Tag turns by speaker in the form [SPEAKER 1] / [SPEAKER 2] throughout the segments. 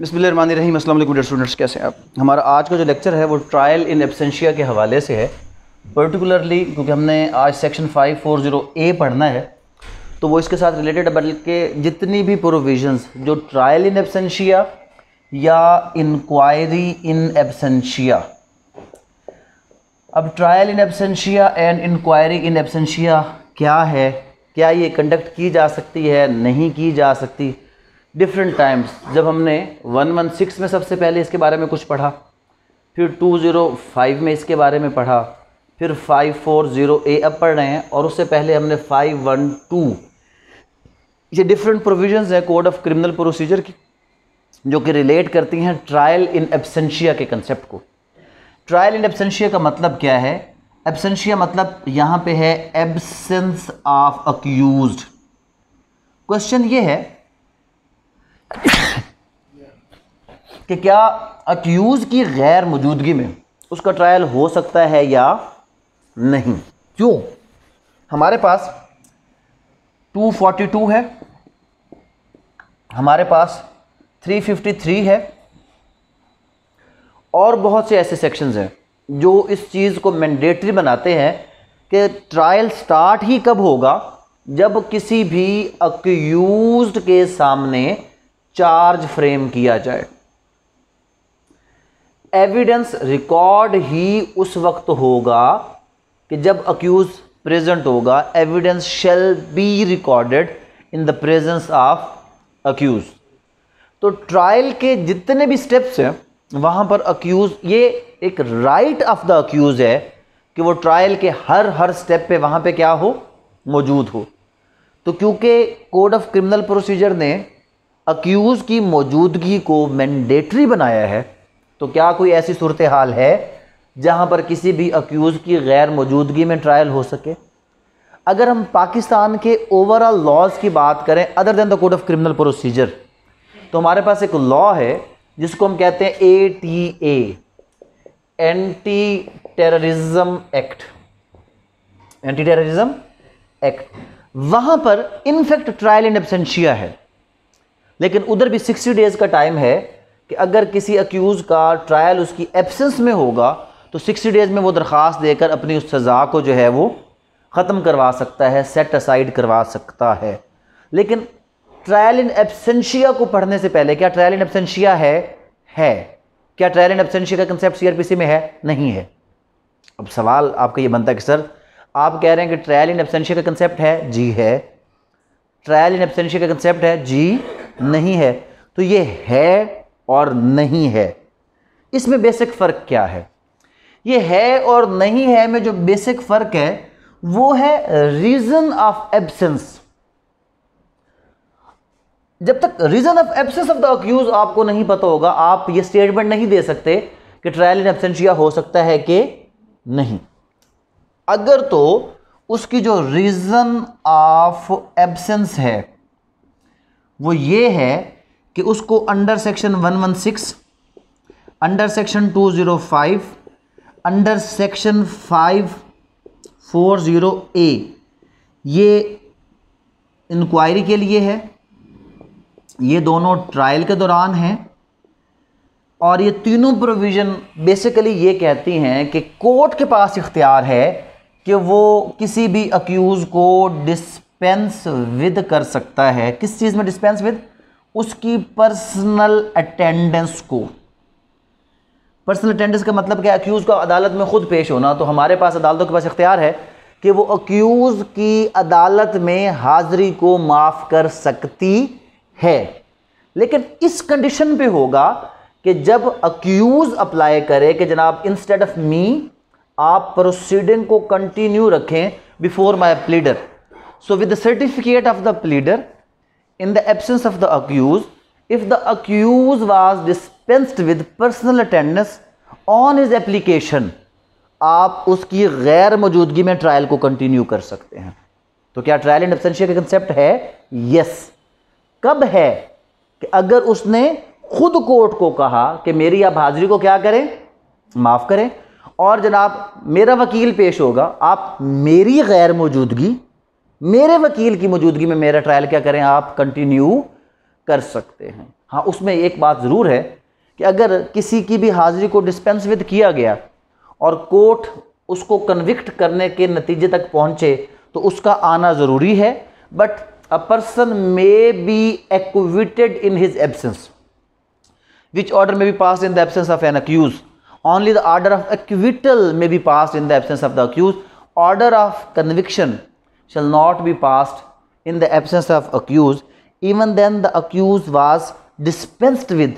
[SPEAKER 1] अस्सलाम वालेकुम स्टूडेंट्स, कैसे हैं आप? हमारा आज का जो लेक्चर है, वो ट्रायल इन एबसेंशिया के हवाले से है। पर्टिकुलरली, क्योंकि हमने आज सेक्शन 540 ए पढ़ना है तो वो इसके साथ रिलेटेड बल्कि जितनी भी प्रोविजंस जो ट्रायल इन एबसेंशिया या इंक्वायरी इन एबसेंशिया अब trial in absentia and inquiry in absentia क्या है? क्या ये कंडक्ट की जा सकती है? नहीं की जा सकती? डिफरेंट टाइम्स जब हमने 116 में सबसे पहले इसके बारे में कुछ पढ़ा, फिर 205 में इसके बारे में पढ़ा, फिर 540 ए अब पढ़ रहे हैं और उससे पहले हमने 512 ये डिफरेंट प्रोविजंस हैं कोड ऑफ़ क्रिमिनल प्रोसीजर की, जो कि रिलेट करती हैं ट्रायल इन एबसेंशिया के कंसेप्ट को। ट्रायल इन एबसेंशिया का मतलब क्या है? एबसेंशिया मतलब यहाँ पे है एबसेंस ऑफ़ अक्यूज क्वेश्चन ये है कि क्या अक्यूज़ की गैर मौजूदगी में उसका ट्रायल हो सकता है या नहीं? क्यों? हमारे पास 242 है। हमारे पास 353 है। और बहुत से ऐसे सेक्शंस हैं जो इस चीज़ को मैंडेटरी बनाते हैं कि ट्रायल स्टार्ट ही कब होगा जब किसी भी अक्यूज़ के सामने चार्ज फ्रेम किया जाए। एविडेंस रिकॉर्ड ही उस वक्त होगा कि जब अक्यूज प्रेजेंट होगा evidence shall be recorded in the presence of accused तो ट्रायल के जितने भी स्टेप्स हैं, वहाँ पर अक्यूज ये एक राइट ऑफ़ द अक्यूज है कि वो ट्रायल के हर हर स्टेप पे वहाँ पे क्या हो? मौजूद हो। तो क्योंकि कोड ऑफ़ क्रिमिनल प्रोसीजर ने अक्यूज़ की मौजूदगी को मैंडेटरी बनाया है तो क्या कोई ऐसी सूरत हाल है जहाँ पर किसी भी अक्यूज़ की गैर मौजूदगी में ट्रायल हो सके? अगर हम पाकिस्तान के ओवरऑल लॉज की बात करें other than the code of criminal procedure तो हमारे पास एक लॉ है जिसको हम कहते हैं A T A anti terrorism act anti terrorism act वहाँ पर इनफेक्ट ट्रायल इन एबसेंशिया है। लेकिन उधर भी 60 डेज़ का टाइम है कि अगर किसी अक्यूज़ का ट्रायल उसकी एब्सेंस में होगा तो 60 डेज़ में वो दरख्वास्त देकर अपनी उस सज़ा को जो है वो ख़त्म करवा सकता है सेट असाइड करवा सकता है। लेकिन ट्रायल इन एबसेंशिया को पढ़ने से पहले, क्या ट्रायल इन एबसेंशिया है? है। क्या ट्रायल इन एबसेंशिया का कंसेप्ट सीआरपीसी में है? नहीं है। अब सवाल आपका ये बनता है कि सर, आप कह रहे हैं कि ट्रायल इन एबसेंशिया का कंसेप्ट है? जी है। ट्रायल इन एबसेंशिया का कंसेप्ट है? जी नहीं है तो ये है और नहीं है। इसमें बेसिक फ़र्क क्या है? ये है और नहीं है में जो बेसिक फ़र्क है, वो है रीज़न ऑफ़ एब्सेंस जब तक reason of absence of the accused आपको नहीं पता होगा, आप ये स्टेटमेंट नहीं दे सकते कि ट्रायल इन एब्सेंशिया हो सकता है कि नहीं। अगर तो उसकी जो रीज़न ऑफ़ एब्सेंस है वो ये है कि उसको under section 116 under section 205 under section 540 A ये इंक्वायरी के लिए है। ये दोनों ट्रायल के दौरान हैं। और ये तीनों प्रोविज़न बेसिकली ये कहती हैं कि कोर्ट के पास इख्तियार है कि वो किसी भी अक्यूज़ को डिस्पेंस विद कर सकता है। किस चीज़ में डिस्पेंस विद उसकी पर्सनल अटेंडेंस को। पर्सनल अटेंडेंस का मतलब क्या अक्यूज़ का अदालत में ख़ुद पेश होना। तो हमारे पास अदालतों के पास इख्तियार है कि वो अक्यूज़ की अदालत में हाज़िरी को माफ़ कर सकती है। लेकिन इस कंडीशन पे होगा कि जब अक्यूज़ अप्लाई करे कि जनाब इंस्टेड ऑफ़ मी आप प्रोसीडिंग को कंटिन्यू रखें before my pleader So with the certificate of the pleader, in the absence of the accused, if the accused was dispensed with personal attendance on his application, आप उसकी गैर मौजूदगी में trial को continue कर सकते हैं तो क्या ट्रायल इन एबसेंशिया का कंसेप्ट है यस कब है कि अगर उसने खुद कोर्ट को कहा कि मेरी आप हाजिरी को क्या करें माफ़ करें और जनाब मेरा वकील पेश होगा आप मेरी गैर मौजूदगी मेरे वकील की मौजूदगी में मेरा ट्रायल क्या करें? आप कंटिन्यू कर सकते हैं। हाँ उसमें एक बात ज़रूर है कि अगर किसी की भी हाजिरी को डिस्पेंस विद किया गया और कोर्ट उसको कन्विक्ट करने के नतीजे तक पहुँचे तो उसका आना ज़रूरी है। But a person may be acquitted in his absence which order may be pass in the absence of an accused only the order of acquittal may be pass in the absence of the accused order of conviction shall not be passed in the absence of accused. Even then the accused was dispensed with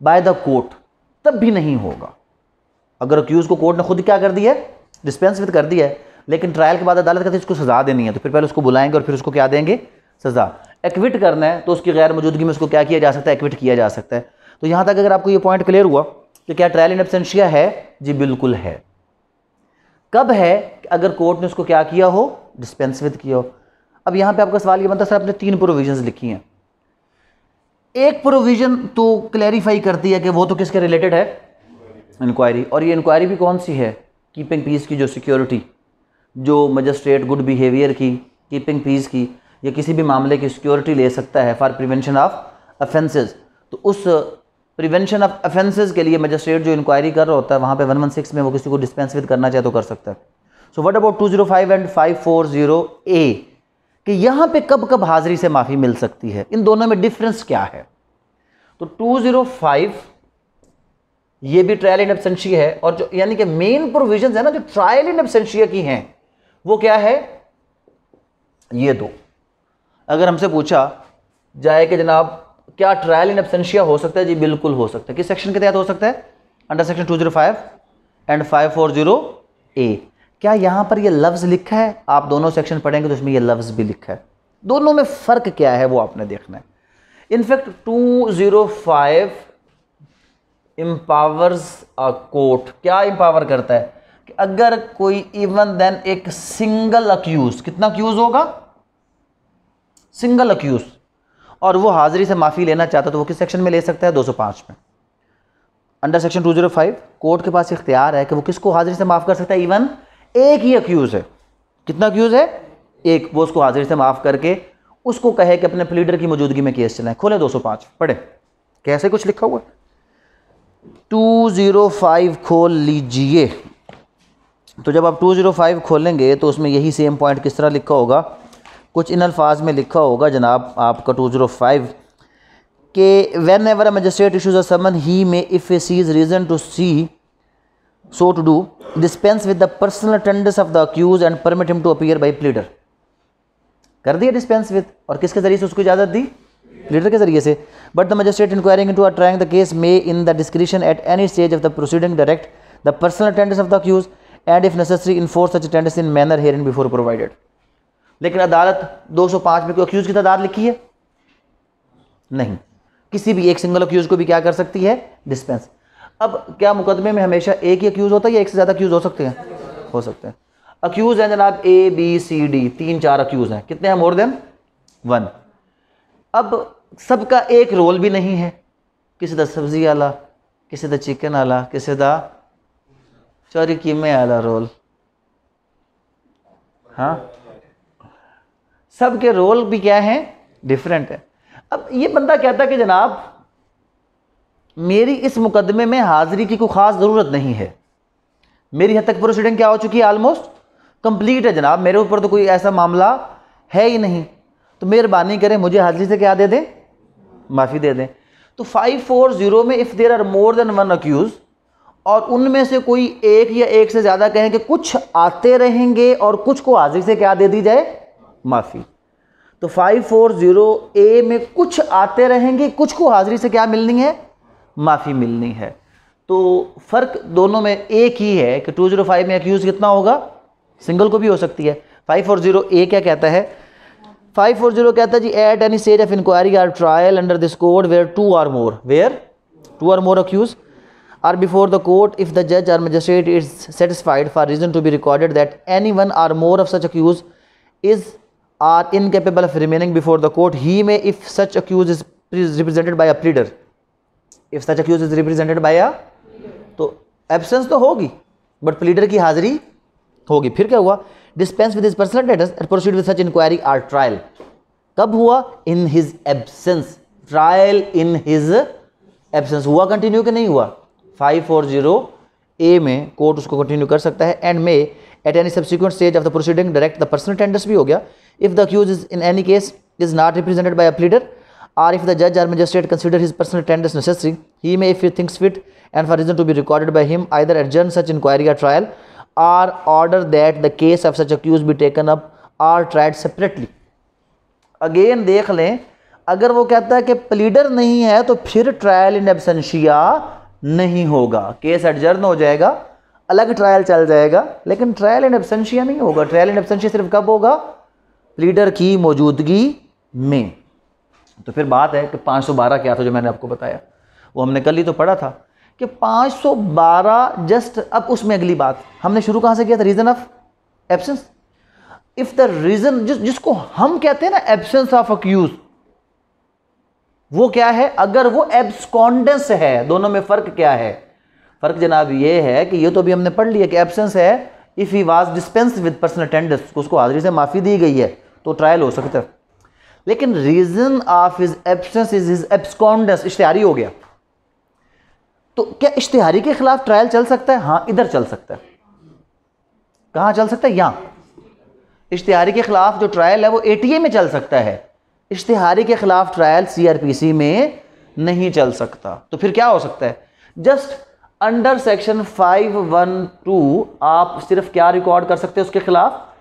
[SPEAKER 1] by the court. तब भी नहीं होगा। अगर accused को court ने खुद क्या कर दिया है? डिस्पेंस विद कर दिया है। लेकिन ट्रायल के बाद अदालत कहती है, इसको सजा देनी है। तो फिर पहले उसको बुलाएँगे और फिर उसको क्या देंगे? सजा। एक्विट करना है तो उसकी गैर मौजूदगी में उसको क्या किया जा सकता है? एक्विट किया जा सकता है। तो यहाँ तक अगर आपको ये पॉइंट क्लियर हुआ तो क्या ट्रायल इन एबसेंशिया है? जी, बिल्कुल है। कब है अगर कोर्ट ने उसको क्या किया हो? डिस्पेंस विद किया हो। अब यहाँ पे आपका सवाल ये बनता है, सर आपने तीन प्रोविजंस लिखी हैं। एक प्रोविज़न तो क्लैरिफाई करती है कि वो तो किसके रिलेटेड है? इंक्वायरी और ये इंक्वायरी भी कौन सी है? कीपिंग पीस की जो सिक्योरिटी जो मजिस्ट्रेट गुड बिहेवियर की कीपिंग पीस की, या किसी भी मामले की सिक्योरिटी ले सकता है फॉर प्रिवेंशन ऑफ़ अफेंसेस तो उस प्रिवेंशन ऑफ़ अफेंसेस के लिए मजिस्ट्रेट जो इंक्वायरी कर रहा होता है, वहाँ पे 116 में वो किसी को डिस्पेंस विद करना चाहे तो कर सकता है। So what about 205 and 540 A कि यहाँ पे कब कब हाजिरी से माफ़ी मिल सकती है? इन दोनों में डिफरेंस क्या है? तो 205 ये भी ट्रायल इन एबसेंशिया है, और जो यानी कि मेन प्रोविज़न है ना, जो ट्रायल इन एबसेंशिया की हैं, वो क्या है? ये दो। अगर हमसे पूछा जाए कि जनाब क्या ट्रायल इन एबसेंशिया हो सकता है? जी, बिल्कुल हो सकता है। किस सेक्शन के तहत हो सकता है? अंडर सेक्शन 205 एंड 540 ए क्या यहाँ पर ये लफ्ज़ लिखा है? आप दोनों सेक्शन पढ़ेंगे तो उसमें ये लफ्ज़ भी लिखा है। दोनों में फ़र्क क्या है वो आपने देखना है। In fact to 205 empowers a court क्या इंपावर करता है? कि अगर कोई इवन देन एक सिंगल अक्यूज कितना अक्यूज होगा? सिंगल अक्यूज और वो हाजिरी से माफ़ी लेना चाहता तो वो किस सेक्शन में ले सकता है? 205 में। अंडर सेक्शन 205 कोर्ट के पास इख्तियार है कि वो किसको हाजिरी से माफ़ कर सकता है? इवन एक ही अक्यूज़ है। कितना अक्यूज़ है? एक। वो उसको हाजिरी से माफ़ करके उसको कहे कि अपने प्लीडर की मौजूदगी में केस चलाएँ। खोले 205 पढ़े। कैसे कुछ लिखा हुआ 205 खोल लीजिए। तो जब आप 205 खोलेंगे तो उसमें यही सेम पॉइंट किस तरह लिखा होगा? कुछ इन अल्फाज में लिखा होगा, जनाब, आपका 205 के whenever magistrate issues summons he may if a sees reason to see so to do, dispense with the personal attendance of the accused and permit him to appear by pleader. कर दिया डिस्पेंस विद और किसके ज़रिए से उसको इजाज़त दी? Pleader के ज़रिए से। But the magistrate inquiring into trying the case may in the discretion at any stage of the proceeding direct the personal attendance of the accused and if necessary enforce such attendance in manner hereinbefore provided लेकिन अदालत 205 में कोई accused की तादाद लिखी है? नहीं। किसी भी एक सिंगल अक्यूज को भी क्या कर सकती है? डिस्पेंस अब क्या मुकदमे में हमेशा एक ही अक्यूज़ होता है या एक से ज़्यादा अक्यूज़ हो सकते हैं? हो सकते हैं। अक्यूज़ हैं जनाब ए बी सी डी तीन, चार अक्यूज़ हैं। कितने हैं मोर देन वन अब सबका एक रोल भी नहीं है। किसी का सब्ज़ी आला, किसी का चिकन आला, किसी का चौरी कीमे आला रोल हाँ? सबके रोल भी क्या हैं? डिफरेंट है। अब ये बंदा कहता कि जनाब, मेरी इस मुकदमे में हाजिरी की कोई ख़ास ज़रूरत नहीं है। मेरी हद तक प्रोसीडिंग क्या हो चुकी है? ऑलमोस्ट कंप्लीट है जनाब। मेरे ऊपर तो कोई ऐसा मामला है ही नहीं। तो मेहरबानी करें, मुझे हाजिरी से क्या दे दें? माफ़ी दे दें। तो फाइव फोर ज़ीरो में if there are more than one accused और उनमें से कोई एक या एक से ज़्यादा कहें कि कुछ आते रहेंगे और कुछ को हाजिरी से क्या दे दी जाए? माफ़ी। तो फाइव फोर ज़ीरो ए में कुछ आते रहेंगे, कुछ को हाजिरी से क्या मिलनी है? माफ़ी मिलनी है। तो फ़र्क दोनों में एक ही है कि 205 में एक्यूज़ कितना होगा? सिंगल को भी हो सकती है। 540 ए क्या कहता है? 540 कहता है जी at any stage of inquiry or trial under this code where two or more where two or more accused are before the court if the जज or magistrate is satisfied for reason to be recorded that any one or more of such accused is or incapable of remaining before the court he may if such accused is represented by a pleader if such accused is represented by a तो absence तो होगी but pleader की हाजिरी होगी। फिर क्या हुआ? Dispense with his personal dates and proceed with such inquiry or trial कब हुआ? In his absence trial in his absence हुआ कंटिन्यू कि नहीं हुआ? फाइव फोर ज़ीरो ए में कोर्ट उसको कंटिन्यू कर सकता है। And may at any subsequent stage of the proceeding direct the personal tenders भी हो गया। If the accused is in any case is not represented by a pleader or if the judge or magistrate consider his personal attendance necessary, he may, if he thinks fit and for reason to be recorded by him, either adjourn such inquiry or trial or order that the case of such accused be taken up or tried separately. Again देख लें अगर वो कहता है कि pleader नहीं है तो फिर ट्रायल इन एबसेंशिया नहीं होगा केस एडजर्न हो जाएगा अलग ट्रायल चल जाएगा लेकिन ट्रायल इन एबसेंशिया नहीं होगा ट्रायल इन एबसेंशिया सिर्फ़ कब होगा प्लीडर की मौजूदगी में। तो फिर बात है कि 512 क्या था जो मैंने आपको बताया? वो हमने कल ही तो पढ़ा था कि 512 जस्ट, अब उसमें अगली बात। हमने शुरू कहाँ से किया था? Reason of absence if the reason जिस, जिसको हम कहते हैं ना एब्सेंस ऑफ़ अक्यूज वो क्या है? अगर वो एब्सकॉन्डेंस है, दोनों में फ़र्क क्या है? फ़र्क जनाब ये है कि ये तो अभी हमने पढ़ लिया कि एब्सेंस है if he was dispense with personal attendance उसको हाजिरी से माफ़ी दी गई है। तो ट्रायल हो सकता है। लेकिन reason of his absence is his abscondence इश्तहारी हो गया। तो क्या इश्तहारी के खिलाफ ट्रायल चल सकता है? हाँ इधर चल सकता है। कहाँ चल सकता है? यहाँ। इश्तहारी के खिलाफ जो ट्रायल है, वो एटीए में चल सकता है। इश्तहारी के खिलाफ ट्रायल सीआरपीसी में नहीं चल सकता। तो फिर क्या हो सकता है? Just under section five one two आप सिर्फ़ क्या रिकॉर्ड कर सकते हैं उसके खिलाफ?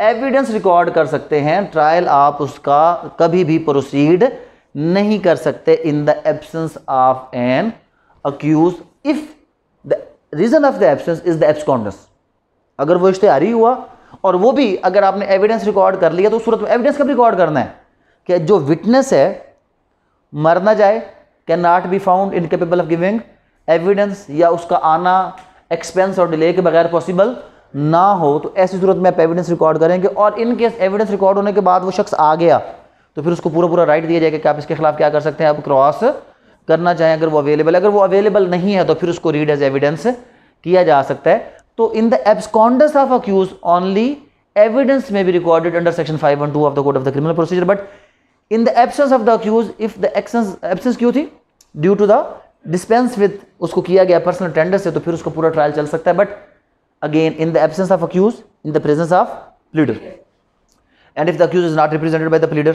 [SPEAKER 1] एविडेंस रिकॉर्ड कर सकते हैं। ट्रायल आप उसका कभी भी प्रोसीड नहीं कर सकते in the absence of an accused if the reason of the absence is the absconds अगर वो इश्तेहारी हुआ और वो भी अगर आपने एविडेंस रिकॉर्ड कर लिया तो उस सूरत में एविडेंस कब रिकॉर्ड करना है? कि जो विटनेस है, मर ना जाए can not be found incapable of giving evidence या उसका आना एक्सपेंस और डिले के बगैर पॉसिबल ना हो तो ऐसी सूरत में आप एविडेंस रिकॉर्ड करेंगे और इन केस एविडेंस रिकॉर्ड होने के बाद वो शख्स आ गया तो फिर उसको पूरा पूरा राइट दिया जाएगा कि आप इसके खिलाफ क्या कर सकते हैं, आप क्रॉस करना चाहें, अगर वो अवेलेबल अगर वो अवेलेबल नहीं है तो फिर उसको रीड एज एविडेंस किया जा सकता है। तो in the absconds of accused only evidence may be recorded under section five one two of the code of the criminal procedure but in the absence of the accused if the access absence क्यों थी? Due to the dispense with उसको किया गया personal tender से तो फिर उसको पूरा ट्रायल चल सकता है। But again, in the absence of accused, in the presence of pleader. And if the accused is not represented by the pleader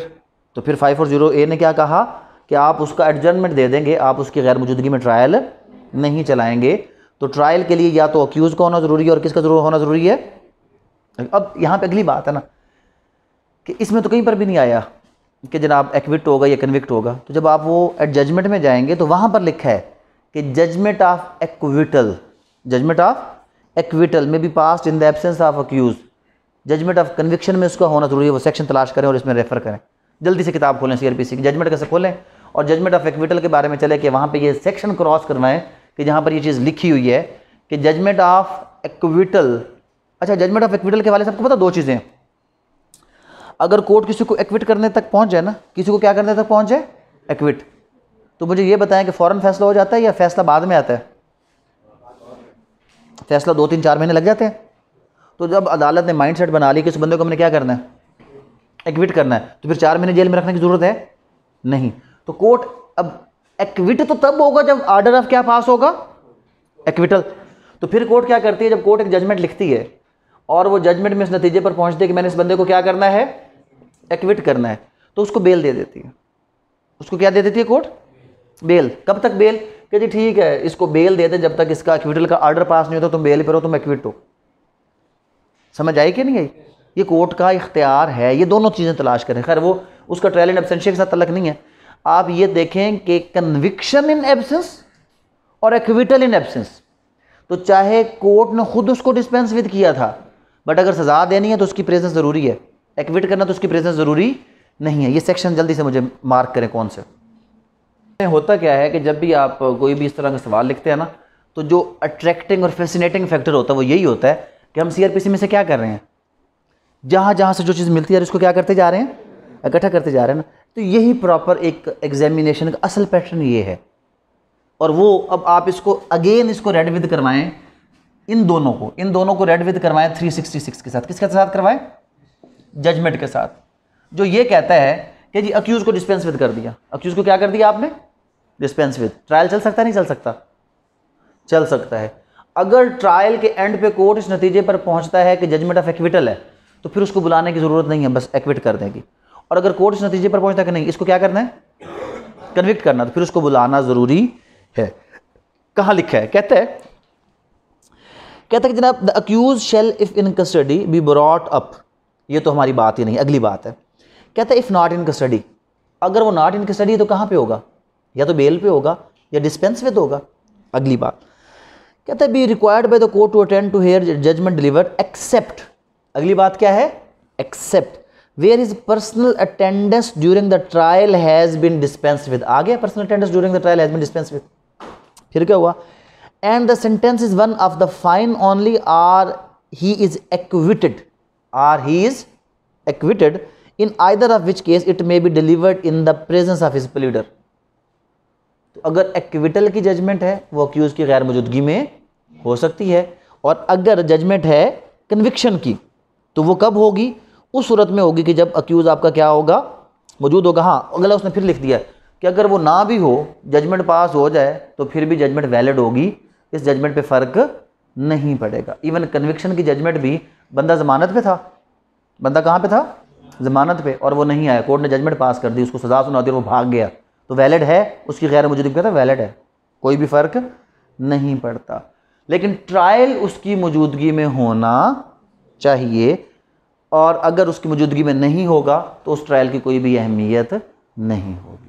[SPEAKER 1] तो फिर 540 ए ने क्या कहा कि आप उसका एडजर्नमेंट दे देंगे, आप उसकी गैर मौजूदगी में ट्रायल नहीं चलाएँगे। तो ट्रायल के लिए या तो अक्यूज का होना ज़रूरी है और किसका ज़रूर होना ज़रूरी है? अब यहाँ पे अगली बात है ना, कि इसमें तो कहीं पर भी नहीं आया कि जनाब एक्विट होगा या कन्विक्ट होगा। तो जब आप वो एट जजमेंट में जाएँगे तो वहाँ पर लिखा है कि judgment of acquittal judgment of acquittal may be pass in the absence of accused judgment of conviction में उसका होना ज़रूरी है, वो सेक्शन तलाश करें और इसमें रेफर करें। जल्दी से किताब खोलें सीआरपीसी की। जजमेंट कैसे खोलें? और जजमेंट ऑफ़ एक्विटल के बारे में चले कि वहाँ पे ये सेक्शन क्रॉस करवाएँ कि जहाँ पर ये चीज़ लिखी हुई है कि जजमेंट ऑफ़ एक्विटल अच्छा जजमेंट ऑफ़ एक्विटल के वाले सबको पता, दो चीज़ें अगर कोर्ट किसी को एक्विट करने तक पहुँच जाए ना, किसी को क्या करने तक पहुँच जाए? एक्विट तो मुझे ये बताएँ कि फ़ौरन फैसला हो जाता है या फैसला बाद में आता है? फैसला दो तीन चार महीने लग जाते हैं। तो जब अदालत ने माइंड सेट बना ली कि उस बंदे को हमने क्या करना है? एक्विट करना है तो फिर चार महीने जेल में रखने की ज़रूरत है? नहीं। तो कोर्ट, अब एक्विट तो तब होगा जब आर्डर ऑफ़ क्या पास होगा? एक्विटल तो फिर कोर्ट क्या करती है, जब कोर्ट एक जजमेंट लिखती है, और वो जजमेंट में इस नतीजे पर पहुँचती है कि मैंने इस बंदे को क्या करना है? एक्विट करना है। तो उसको बेल दे देती है। उसको क्या दे देती है कोर्ट? बेल कब तक बेल कि जी ठीक है, इसको बेल दे दे जब तक इसका एक्विटल का ऑर्डर पास नहीं होता, तुम बेल पर हो तुम एक्विट हो। समझ आई कि नहीं आई? ये कोर्ट का इख्तियार है, ये दोनों चीज़ें तलाश करें। खैर, वो, उसका ट्रायल इन एबसेंशिया के साथ तलक नहीं है। आप ये देखें कि कन्विक्शन इन एबसेंस और एक्विटल इन एबसेंस तो चाहे कोर्ट ने खुद उसको डिस्पेंस विद किया था बट अगर सज़ा देनी है तो उसकी प्रेजेंस ज़रूरी है। एक्विट करना तो उसकी प्रेजेंस ज़रूरी नहीं है। ये सेक्शन जल्दी से मुझे मार्क करें कौन से। होता क्या है कि जब भी आप कोई भी इस तरह का सवाल लिखते हैं ना तो जो अट्रैक्टिंग और फैसिनेटिंग फैक्टर होता है, वो यही होता है कि हम सीआरपीसी में से क्या कर रहे हैं। जहाँ जहाँ से जो चीज़ मिलती है, उसको क्या करते जा रहे हैं? इकट्ठा करते जा रहे हैं ना। तो यही प्रॉपर एक एग्जामिनेशन का असल पैटर्न ये है। और वो अब आप इसको अगेन इसको रेड विद करवाएँ, इन दोनों को, इन दोनों को रेड विद करवाएँ 366 के साथ। किसके साथ करवाएँ? जजमेंट के साथ। जो ये कहता है कि जी अक्यूज को डिस्पेंस विद कर दिया। अक्यूज को क्या कर दिया आपने? डिस्पेंस विद ट्रायल चल सकता नहीं चल सकता? चल सकता है। अगर ट्रायल के एंड पे कोर्ट इस नतीजे पर पहुँचता है कि जजमेंट ऑफ़ एक्विटल है तो फिर उसको बुलाने की ज़रूरत नहीं है, बस एक्विट कर देगी। और अगर कोर्ट इस नतीजे पर पहुँचता है कि नहीं, इसको क्या करना है? कन्विक्ट करना तो फिर उसको बुलाना ज़रूरी है। कहाँ लिखा है? कहते हैं कहते हैं जनाब the accused shall if in custody be brought up ये तो हमारी बात ही नहीं, अगली बात है। कहते हैं इफ़ नॉट इन कस्टडी अगर वो नॉट इन कस्टडी तो कहाँ पे होगा? या तो बेल पे होगा या डिस्पेंस विद होगा। अगली बात। कहते हैं be required by the court to attend to hear judgment deliver except अगली बात क्या है? Except where is personal attendance during the trial has been dispense with आ गया personal attendance during the trial has been dispense with फिर क्या हुआ? And the sentence is one of the fine only or he is acquitted or he is acquitted in either of which case it may be delivered in the presence of his pleader तो अगर acquittal की judgement है, वो accused की गैर मौजूदगी में हो सकती है। और अगर जजमेंट है कन्विक्शन की तो वो कब होगी? उस सूरत में होगी कि जब अक्यूज़ आपका क्या होगा? मौजूद होगा। हाँ अगला उसने फिर लिख दिया कि अगर वो ना भी हो जजमेंट पास हो जाए तो फिर भी जजमेंट वैलिड होगी। इस जजमेंट पे फ़र्क नहीं पड़ेगा। इवन कन्विक्शन की जजमेंट भी बंदा ज़मानत पे था। बंदा कहाँ पे था? ज़मानत पे। और वो नहीं आया। कोर्ट ने जजमेंट पास कर दी, उसको सज़ा सुना दी और वो भाग गया। तो वैलिड है, उसकी गैर मौजूदगी कहता वैलिड है, कोई भी फ़र्क नहीं पड़ता। लेकिन ट्रायल उसकी मौजूदगी में होना चाहिए, और अगर उसकी मौजूदगी में नहीं होगा तो उस ट्रायल की कोई भी अहमियत नहीं होगी।